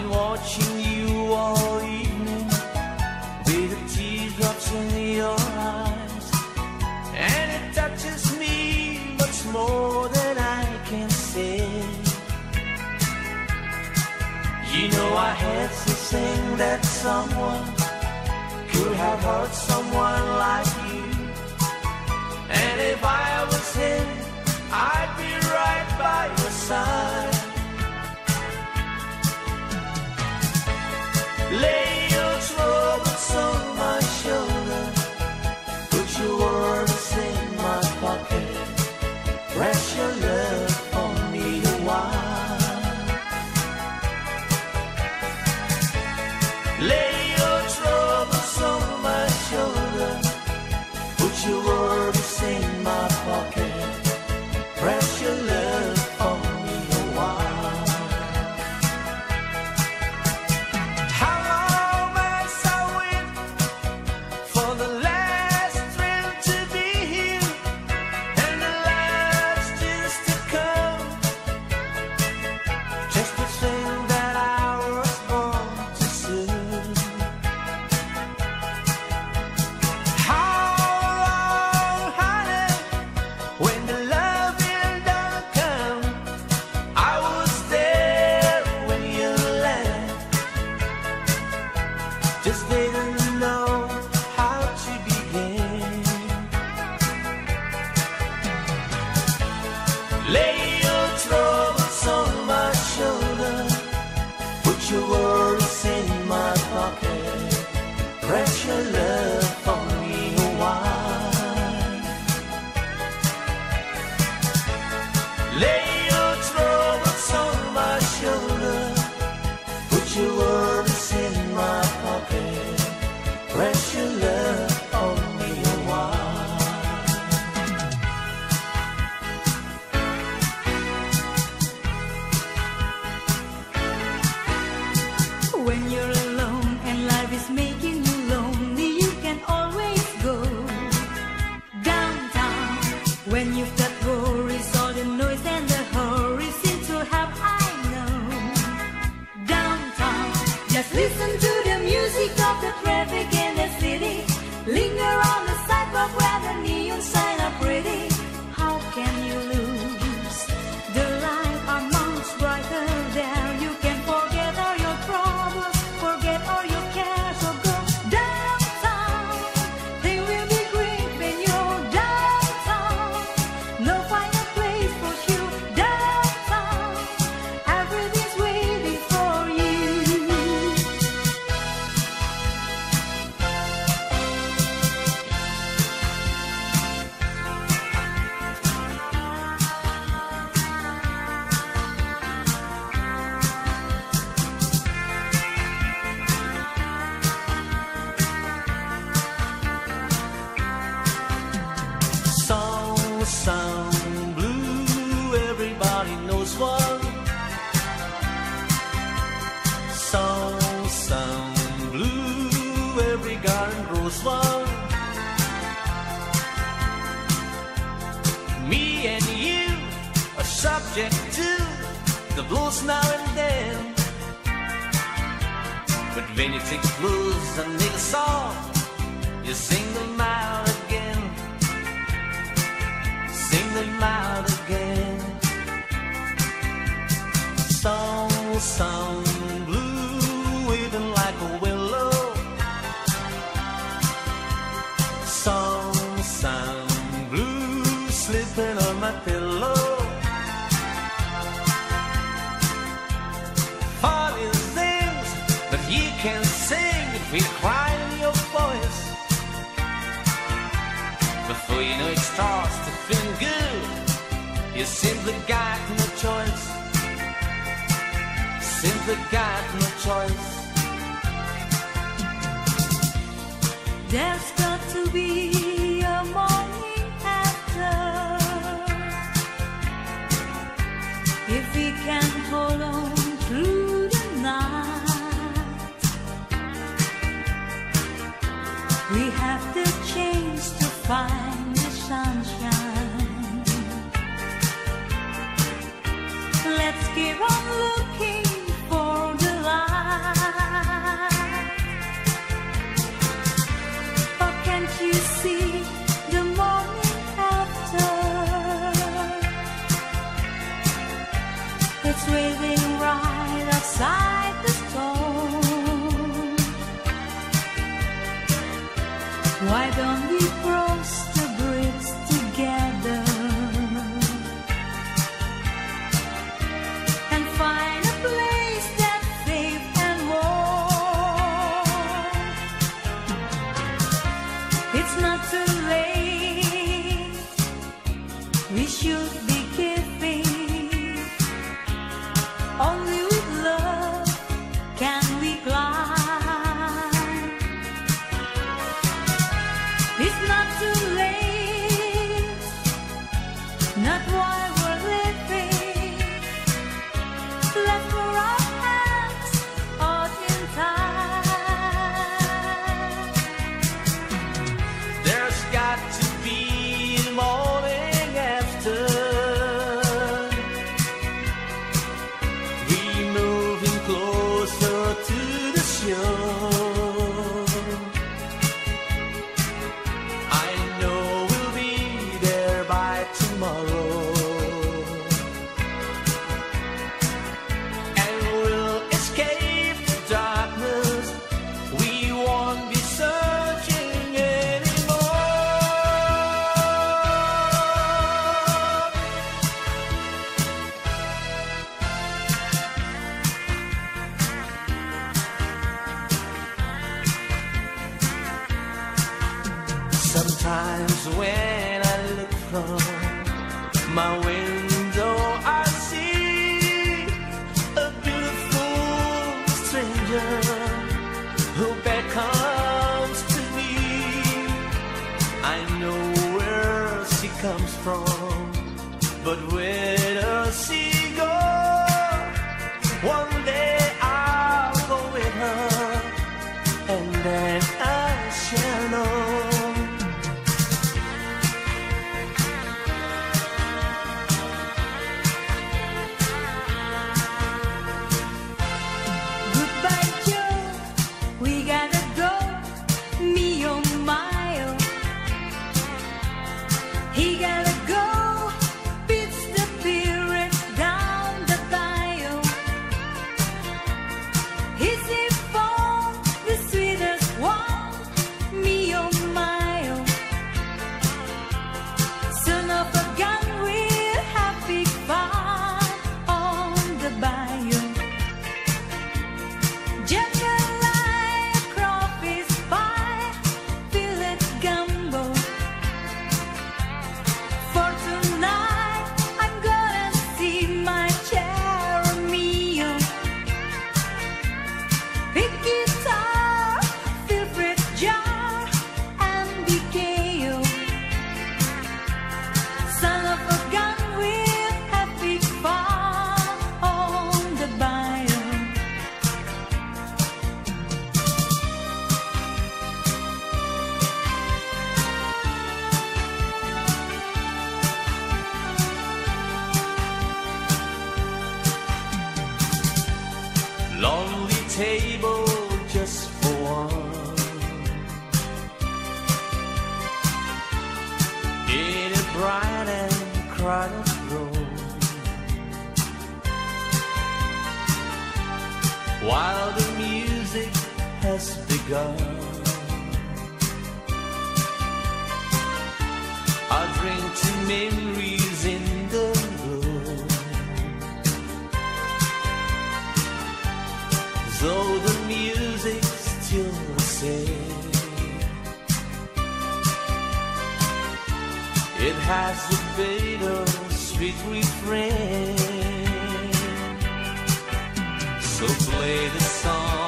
been watching you all evening With the teardrops in your eyes. And it touches me much more than I can say. You know I had to sing that someone Could have hurt someone like you. And if I was him I'd be right by your side. lay your troubles on my subject to the blues now and then. But when you fix blues and make a song, you sing them out again. Sing them out again. Song, song, blue, waving like a willow. Song, song, blue, slipping on my pillow. feel a cry in your voice. Before you know it starts to feel good, you simply got no choice. Simply got no choice. There's gonna 让你。gone. I drink to memories in the road. Though the music's still the same, it has the bitter sweet refrain. So play the song.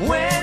When